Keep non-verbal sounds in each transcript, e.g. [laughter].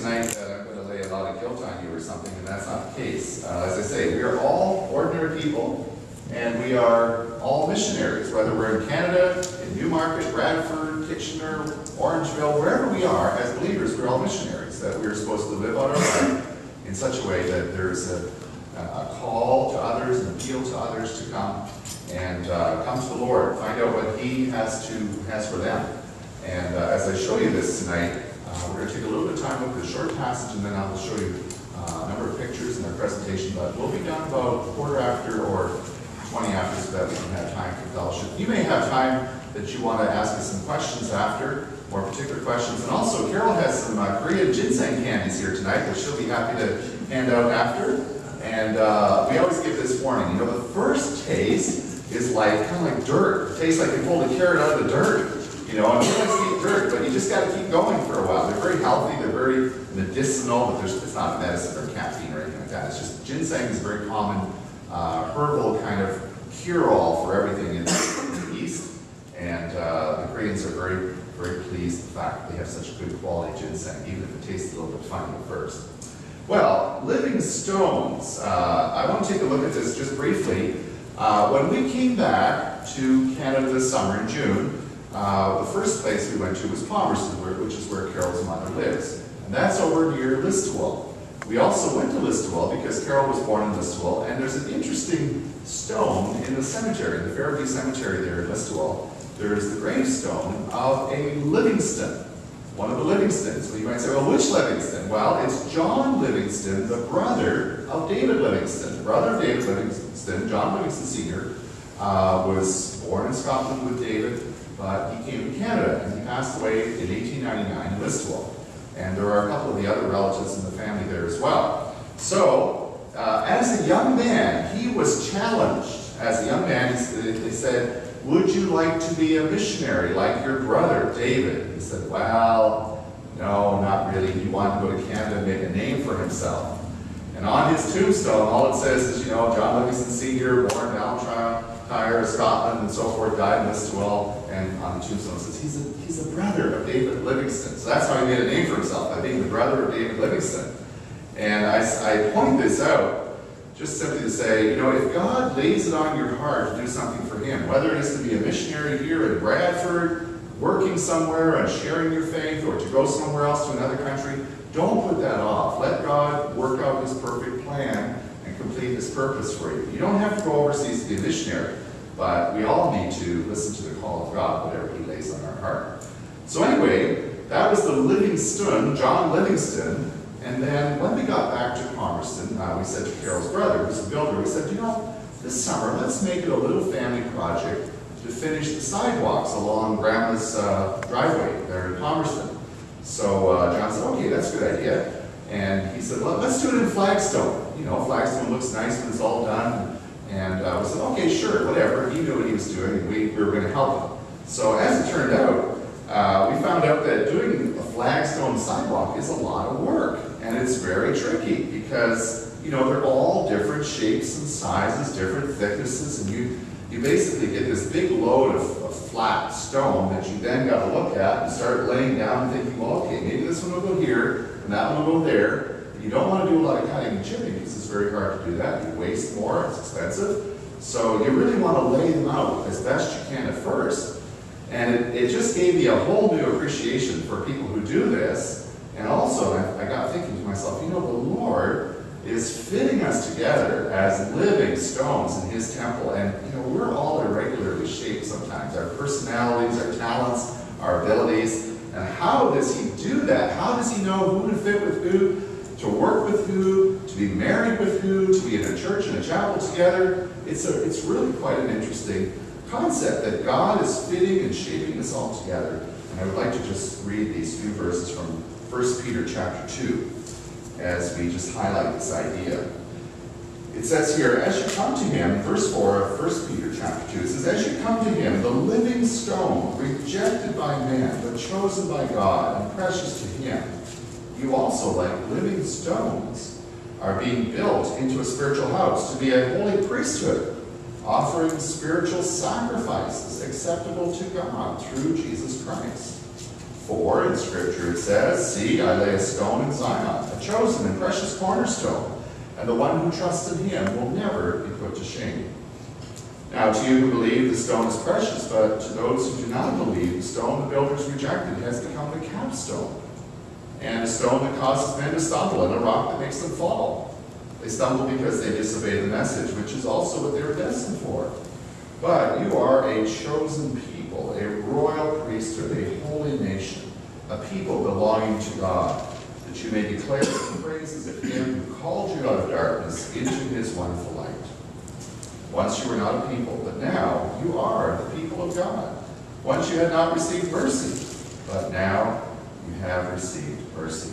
tonight that I'm going to lay a lot of guilt on you or something, and that's not the case. Uh, as I say, we are all ordinary people, and we are all missionaries, whether we're in Canada, in Newmarket, Bradford, Kitchener, Orangeville, wherever we are, as believers, we're all missionaries, that we're supposed to live our life in such a way that there's a, a call to others, an appeal to others to come and uh, come to the Lord, find out what He has to has for them. And uh, as I show you this tonight, uh, we're going to take a little bit of time with this short passage, and then I will show you uh, a number of pictures in our presentation. But we'll be done about quarter after or 20 after, so that we can have time for fellowship. You may have time that you want to ask us some questions after, more particular questions. And also, Carol has some uh, Korean ginseng candies here tonight that she'll be happy to hand out after. And uh, we always give this warning. You know, the first taste is like kind of like dirt. It tastes like you pulled a carrot out of the dirt. You know, and to eat dirt, but you just got to keep going for a while. They're very healthy. They're very medicinal, but there's, it's not medicine or caffeine or anything like that. It's just ginseng is a very common uh, herbal kind of cure-all for everything in, the East. And uh, the Koreans are very, very pleased the fact that they have such good quality ginseng, even if it tastes a little bit funny at first. Well, living stones. Uh, I want to take a look at this just briefly. Uh, when we came back to Canada this summer in June, uh, the first place we went to was Palmerston, which is where Carol's mother lives. And that's over near Listowel. We also went to Listowel because Carol was born in Listowel, and there's an interesting stone in the cemetery, in the Fairview Cemetery there in Listowel. There's the gravestone of a Livingston, one of the Livingstons. So you might say, well, which Livingston? Well, it's John Livingston, the brother of David Livingstone. The brother of David Livingstone, John Livingston Sr., uh, was born in Scotland with David, but he came to Canada, and he passed away in 1899 in Listowel. And there are a couple of the other relatives in the family there as well. So, uh, as a young man, he was challenged. As a young man, they said, would you like to be a missionary like your brother, David? He said, well, no, not really. He wanted to go to Canada and make a name for himself. And on his tombstone, all it says is, you know, John Livingston Sr., born down Tyre, Scotland, and so forth, died in this Listowel, and on the tombstone it says he's a, he's a brother of David Livingstone. So that's how he made a name for himself, by being the brother of David Livingstone. And I, I point this out just simply to say, you know, if God lays it on your heart to do something for Him, whether it is to be a missionary here in Bradford, working somewhere and sharing your faith, or to go somewhere else to another country, don't put that off. Let God out His perfect plan and complete His purpose for you. You don't have to go overseas to be a missionary, but we all need to listen to the call of God, whatever He lays on our heart. So anyway, that was the Livingston, John Livingston, and then when we got back to Palmerston, uh, we said to Carol's brother, who's a builder, we said, you know, this summer, let's make it a little family project to finish the sidewalks along Grandma's uh, driveway there in Palmerston. So uh, John said, okay, that's a good idea. And he said, well, let's do it in Flagstone. You know, Flagstone looks nice when it's all done. And uh, said, okay, sure, whatever. He knew what he was doing, we, we were going to help him. So as it turned out, uh, we found out that doing a flagstone sidewalk is a lot of work. And it's very tricky because, you know, they're all different shapes and sizes, different thicknesses, and you, you basically get this big load of flat stone that you then got to look at and start laying down and thinking, well, okay, maybe this one will go here, and that one will go there. And you don't want to do a lot of cutting and chipping because it's very hard to do that. You waste more, it's expensive. So you really want to lay them out as best you can at first. And it, it just gave me a whole new appreciation for people who do this and also, I, I got thinking to myself, you know, the Lord is fitting us together as living stones in His temple. And, you know, we're all irregularly shaped sometimes. Our personalities, our talents, our abilities. And how does He do that? How does He know who to fit with who, to work with who, to be married with who, to be in a church and a chapel together? It's, a, it's really quite an interesting concept that God is fitting and shaping us all together. And I would like to just read these few verses from 1 Peter chapter 2 as we just highlight this idea. It says here, as you come to him, verse 4 of 1 Peter chapter 2, it says, As you come to him, the living stone, rejected by man, but chosen by God, and precious to him, you also, like living stones, are being built into a spiritual house to be a holy priesthood, offering spiritual sacrifices acceptable to God through Jesus Christ. For in Scripture it says, See, I lay a stone in Zion, a chosen and precious cornerstone, and the one who trusts in him will never be put to shame. Now, to you who believe, the stone is precious, but to those who do not believe, the stone the builders rejected has become the capstone, and a stone that causes men to stumble, and a rock that makes them fall. They stumble because they disobey the message, which is also what they were destined for. But you are a chosen people, a royal priesthood, a holy nation, a people belonging to God, that you may declare the praises of him who called you out of darkness into his wonderful light. Once you were not a people, but now you are the people of God. Once you had not received mercy, but now you have received mercy.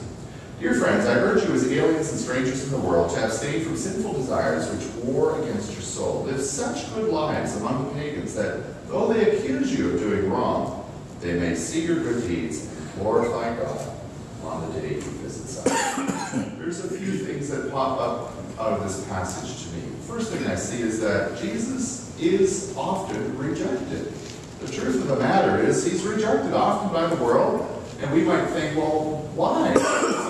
Dear friends, I urge you as aliens and strangers in the world to abstain from sinful desires which war against your soul. Live such good lives among the pagans that, though they accuse you of doing wrong, they may see your good deeds and glorify God on the day he visits us. There's a few things that pop up out of this passage to me. First thing I see is that Jesus is often rejected. The truth of the matter is he's rejected often by the world, and we might think, well, why is he rejected?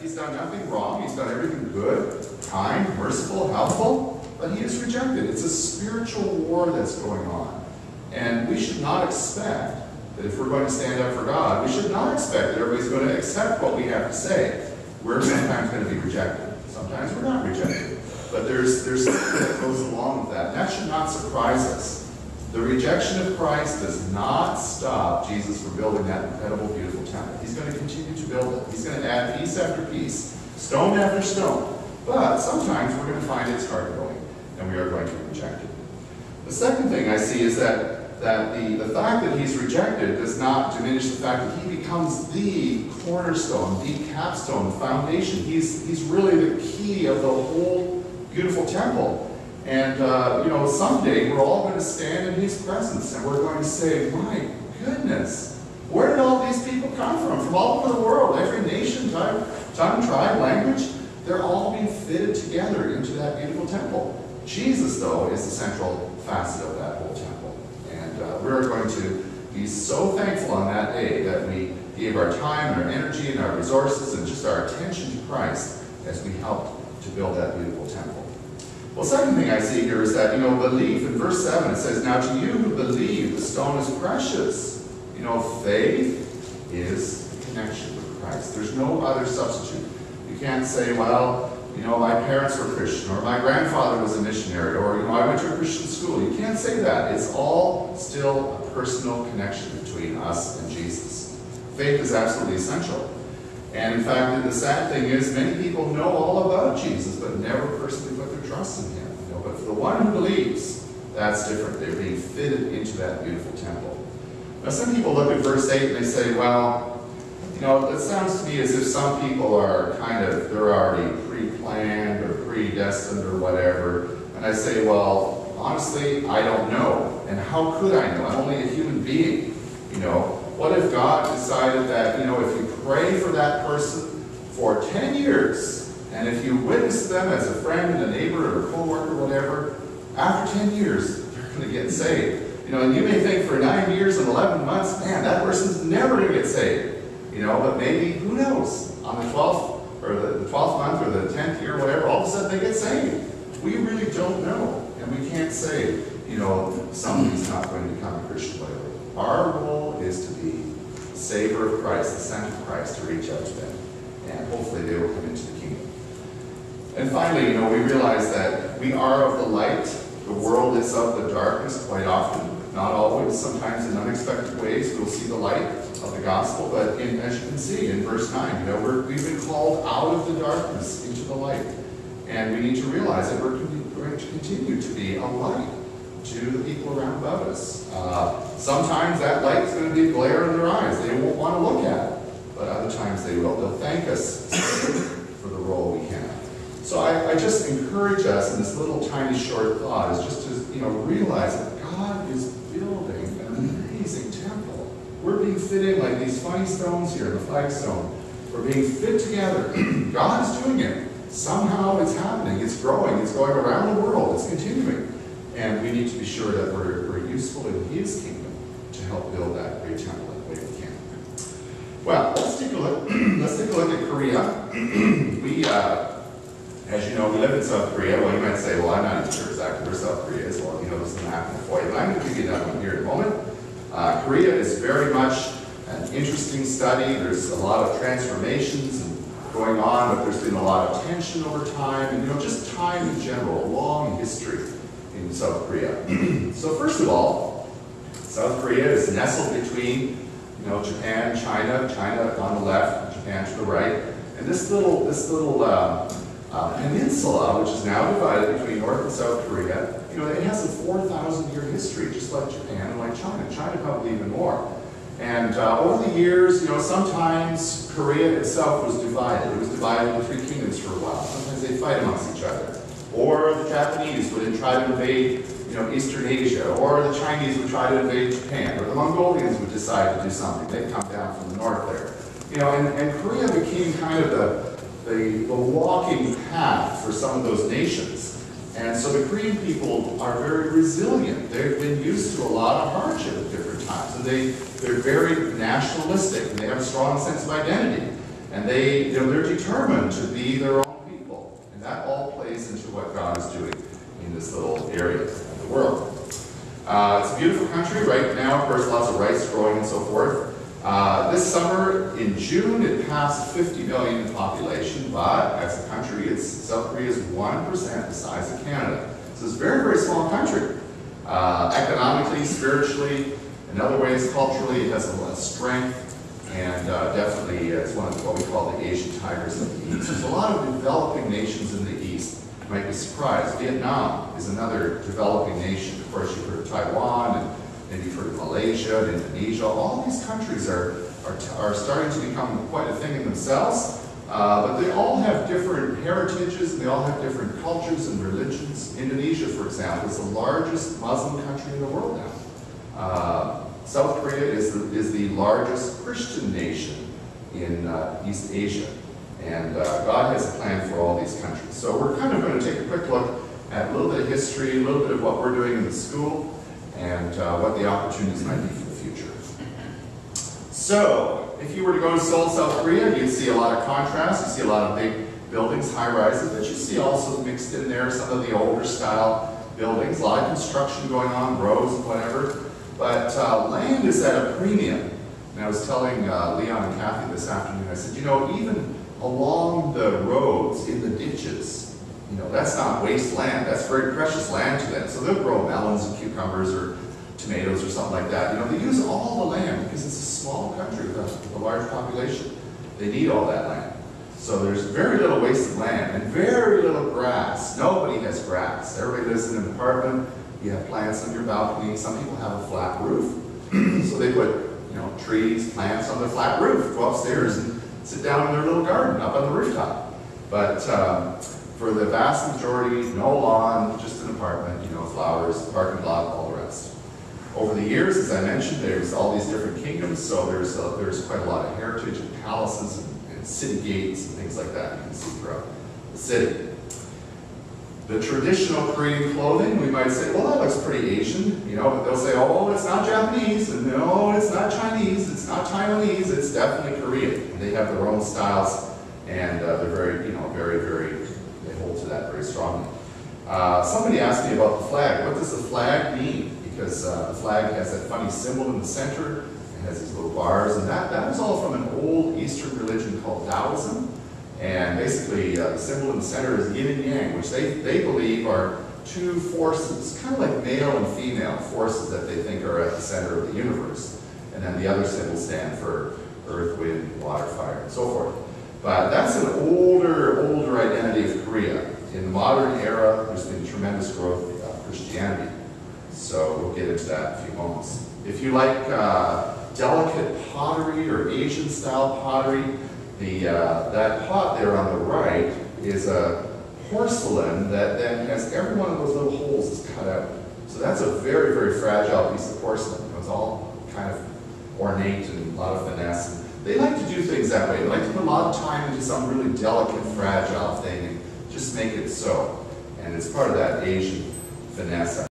He's done nothing wrong. He's done everything good, kind, merciful, helpful, but he is rejected. It's a spiritual war that's going on. And we should not expect that if we're going to stand up for God, we should not expect that everybody's going to accept what we have to say. We're sometimes going to be rejected. Sometimes we're not rejected. But there's, there's something that goes along with that. And that should not surprise us. The rejection of Christ does not stop Jesus from building that incredible, beautiful temple. He's going to continue to build it. He's going to add piece after piece, stone after stone. But sometimes we're going to find it's hard going, and we are going to reject it. The second thing I see is that, that the, the fact that he's rejected does not diminish the fact that he becomes the cornerstone, the capstone, the foundation. He's, he's really the key of the whole beautiful temple. And, uh, you know, someday we're all going to stand in his presence and we're going to say, my goodness, where did all these people come from? From all over the world, every nation, tongue, tongue tribe, language, they're all being fitted together into that beautiful temple. Jesus, though, is the central facet of that whole temple. And uh, we're going to be so thankful on that day that we gave our time and our energy and our resources and just our attention to Christ as we helped to build that beautiful temple. Well, second thing I see here is that, you know, belief. In verse 7 it says, Now to you who believe, the stone is precious. You know, faith is connection with Christ. There's no other substitute. You can't say, well, you know, my parents were Christian, or my grandfather was a missionary, or, you know, I went to a Christian school. You can't say that. It's all still a personal connection between us and Jesus. Faith is absolutely essential. And in fact, the sad thing is, many people know all about Jesus, but never personally put their trust in him. You know, but for the one who believes, that's different. They're being fitted into that beautiful temple. Now, some people look at verse 8 and they say, well, you know, it sounds to me as if some people are kind of, they're already pre-planned or predestined or whatever. And I say, well, honestly, I don't know. And how could I know? I'm only a human being, you know. What if God decided that, you know, if you pray for that person for 10 years, and if you witness them as a friend a neighbor or a co-worker, whatever, after 10 years, they're going to get saved. You know, and you may think for nine years and 11 months, man, that person's never going to get saved. You know, but maybe, who knows, on the 12th, or the, the 12th month, or the 10th year, whatever, all of a sudden they get saved. We really don't know, and we can't say, you know, somebody's not going to become a Christian later. Our role is to be savor of Christ, the scent of Christ, to reach out to them. And hopefully they will come into the kingdom. And finally, you know, we realize that we are of the light. The world is of the darkness quite often. Not always, sometimes in unexpected ways, we'll see the light of the gospel. But in, as you can see in verse 9, you know, we're, we've been called out of the darkness into the light. And we need to realize that we're going to continue to be a light to the people around about us. Uh, sometimes that light is going to be a glare in their eyes. They won't want to look at it. But other times they will. They'll thank us for the role we have. So I, I just encourage us in this little tiny short thought is just to you know realize that God is building an amazing temple. We're being fit in like these funny stones here, the flagstone. We're being fit together. [clears throat] God is doing it. Somehow it's happening. It's growing. It's going around the world. It's continuing. And we need to be sure that we're, we're useful in His kingdom to help build that great temple in the way we can. Well, let's take a look. [clears throat] let's take a look at Korea. [clears throat] we, uh, as you know, we live in South Korea. Well, you might say, well, I'm not sure exactly where South Korea is. Well, you know, there's an map for you, but I'm going to give you that one here in a moment. Uh, Korea is very much an interesting study. There's a lot of transformations going on, but there's been a lot of tension over time, and you know, just time in general, a long history in South Korea. [clears throat] so first of all, South Korea is nestled between you know, Japan, China, China on the left, Japan to the right, and this little, this little uh, uh, peninsula, which is now divided between North and South Korea, you know, it has a 4,000 year history, just like Japan and like China. China probably even more. And uh, over the years, you know, sometimes Korea itself was divided. It was divided into three kingdoms for a while. Sometimes they fight amongst each other. Or the Japanese would try to invade, you know, Eastern Asia. Or the Chinese would try to invade Japan. Or the Mongolians would decide to do something. They'd come down from the north there. You know, and, and Korea became kind of the, the, the walking path for some of those nations. And so the Korean people are very resilient. They've been used to a lot of hardship at different times. And they, they're very nationalistic and they have a strong sense of identity. And they, you know, they're determined to be their own people. And that all plays into what God is doing in of the world. Uh, it's a beautiful country right now. Of course, lots of rice growing and so forth. Uh, this summer, in June, it passed 50 million in population, but as a country, it's, South Korea is 1% the size of Canada. So it's a very, very small country. Uh, economically, spiritually, in other ways, culturally, it has a lot of strength, and uh, definitely it's one of what we call the Asian tigers of the East. There's a lot of developing nations in might be surprised. Vietnam is another developing nation. Of course, you've heard of Taiwan, and maybe you've heard of Malaysia and Indonesia. All these countries are, are, are starting to become quite a thing in themselves. Uh, but they all have different heritages, and they all have different cultures and religions. Indonesia, for example, is the largest Muslim country in the world now. Uh, South Korea is the, is the largest Christian nation in uh, East Asia. And uh, God has a plan for all these countries. So we're kind of going to take a quick look at a little bit of history, a little bit of what we're doing in the school, and uh, what the opportunities might be for the future. So, if you were to go to Seoul, South Korea, you'd see a lot of contrast. You see a lot of big buildings, high rises, but you see also mixed in there some of the older style buildings, a lot of construction going on, roads whatever. But uh, land is at a premium. And I was telling uh, Leon and Kathy this afternoon, I said, you know, even along the roads, in the ditches, you know, that's not waste land. That's very precious land to them. So they'll grow melons and cucumbers or tomatoes or something like that. You know, they use all the land because it's a small country with a, large population. They need all that land. So there's very little wasted land and very little grass. Nobody has grass. Everybody lives in an apartment you have plants on your balcony. Some people have a flat roof. [clears throat] so they put, you know, trees, plants on the flat roof, go upstairs and sit down in their little garden up on the rooftop. But um, for the vast majority, no lawn, just an apartment, you know, flowers, parking lot, all the rest. Over the years, as I mentioned, there's all these different kingdoms, so there's, uh, there's quite a lot of heritage and palaces and, and city gates and things like that you can see throughout the city. The traditional Korean clothing, we might say, well, that looks pretty Asian, you know, but they'll say, oh, it's not Japanese, and no, it's not Chinese, it's not Taiwanese, it's definitely Korean. And they have their own styles, and uh, they're very, you know, very, very, they hold to that very strongly. Uh, somebody asked me about the flag. What does the flag mean? Because uh, the flag has that funny symbol in the center, it has these little bars, and that, that was all from an old Eastern religion called Taoism. And basically, uh, the symbol in the center is yin and yang, which they, they believe are two forces, kind of like male and female forces that they think are at the center of the universe. And then the other symbols stand for earth, wind, water, fire, and so forth. But that's an older, older identity of Korea. In the modern era, there's been tremendous growth of Christianity. So we'll get into that in a few moments. If you like uh, delicate pottery or Asian style pottery, the, uh, that pot there on the right is a porcelain that then has every one of those little holes is cut out. So that's a very, very fragile piece of porcelain. It was all kind of ornate and a lot of finesse. And they like to do things that way. They like to put a lot of time into some really delicate, fragile thing and just make it so. And it's part of that Asian finesse.